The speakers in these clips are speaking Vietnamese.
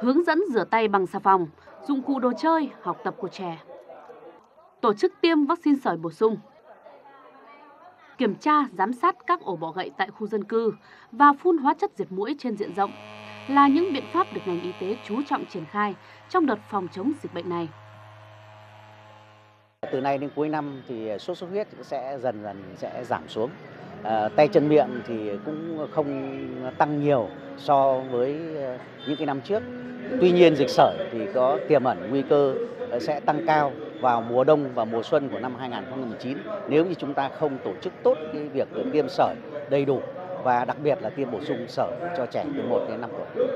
hướng dẫn rửa tay bằng xà phòng, dụng cụ đồ chơi, học tập của trẻ. Tổ chức tiêm vaccine sởi bổ sung. Kiểm tra, giám sát các ổ bọ gậy tại khu dân cư và phun hóa chất diệt mũi trên diện rộng là những biện pháp được ngành y tế chú trọng triển khai trong đợt phòng chống dịch bệnh này. Từ nay đến cuối năm thì sốt xuất huyết sẽ dần dần sẽ giảm xuống. Ờ, tay chân miệng thì cũng không tăng nhiều so với ờ, những cái năm trước. Tuy nhiên dịch sởi thì có tiềm ẩn nguy cơ ờ, sẽ tăng cao vào mùa đông và mùa xuân của năm 2019 nếu như chúng ta không tổ chức tốt cái việc tiêm sởi đầy đủ và đặc biệt là tiêm bổ sung sởi cho trẻ từ 1 đến 5 tuổi.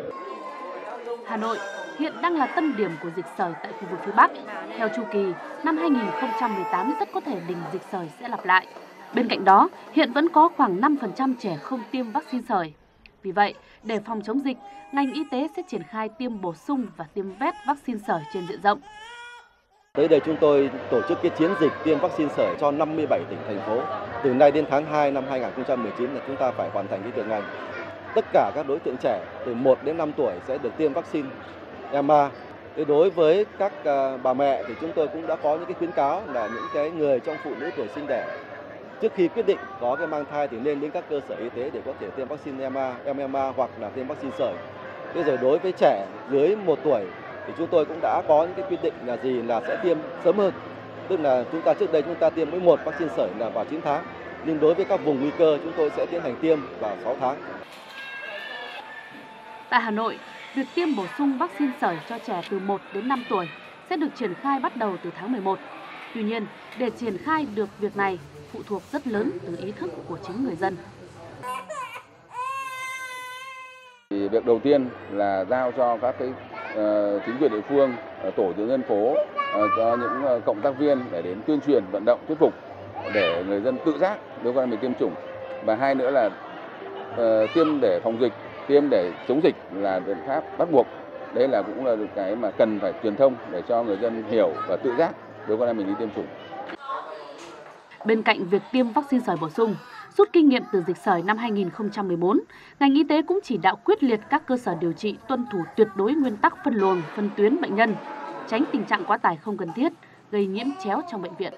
Hà Nội hiện đang là tâm điểm của dịch sởi tại khu vực phía Bắc. Theo chu kỳ, năm 2018 rất có thể đỉnh dịch sởi sẽ lặp lại. Bên cạnh đó, hiện vẫn có khoảng 5% trẻ không tiêm vaccine sởi. Vì vậy, để phòng chống dịch, ngành y tế sẽ triển khai tiêm bổ sung và tiêm vét vaccine sởi trên diện rộng. Tới đây chúng tôi tổ chức cái chiến dịch tiêm vaccine sởi cho 57 tỉnh thành phố. Từ nay đến tháng 2 năm 2019 là chúng ta phải hoàn thành cái việc này. Tất cả các đối tượng trẻ từ 1 đến 5 tuổi sẽ được tiêm vaccine EMA. Thế đối với các à, bà mẹ thì chúng tôi cũng đã có những cái khuyến cáo là những cái người trong phụ nữ tuổi sinh đẻ trước khi quyết định có cái mang thai thì nên đến các cơ sở y tế để có thể tiêm vaccine EMA, MMA hoặc là tiêm vaccine sởi. Thế rồi đối với trẻ dưới 1 tuổi thì chúng tôi cũng đã có những cái quy định là gì là sẽ tiêm sớm hơn. Tức là chúng ta trước đây chúng ta tiêm mỗi một vaccine sởi là vào 9 tháng. Nhưng đối với các vùng nguy cơ chúng tôi sẽ tiến hành tiêm vào 6 tháng. Tại Hà Nội, việc tiêm bổ sung vaccine sởi cho trẻ từ 1 đến 5 tuổi sẽ được triển khai bắt đầu từ tháng 11. Tuy nhiên, để triển khai được việc này phụ thuộc rất lớn từ ý thức của chính người dân. Thì việc đầu tiên là giao cho các cái uh, chính quyền địa phương, uh, tổ chức dân phố, uh, cho những uh, cộng tác viên để đến tuyên truyền, vận động, thuyết phục để người dân tự giác đối với mình tiêm chủng. Và hai nữa là uh, tiêm để phòng dịch, tiêm để chống dịch là biện pháp bắt buộc. Đây là cũng là cái mà cần phải truyền thông để cho người dân hiểu và tự giác đối với mình đi tiêm chủng. Bên cạnh việc tiêm vaccine sởi bổ sung, rút kinh nghiệm từ dịch sởi năm 2014, ngành y tế cũng chỉ đạo quyết liệt các cơ sở điều trị tuân thủ tuyệt đối nguyên tắc phân luồng, phân tuyến bệnh nhân, tránh tình trạng quá tải không cần thiết, gây nhiễm chéo trong bệnh viện.